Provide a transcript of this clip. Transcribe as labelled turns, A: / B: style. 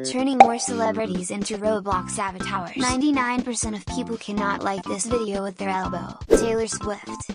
A: Turning more celebrities into Roblox avatars. 99% of people cannot like this video with their elbow. Taylor Swift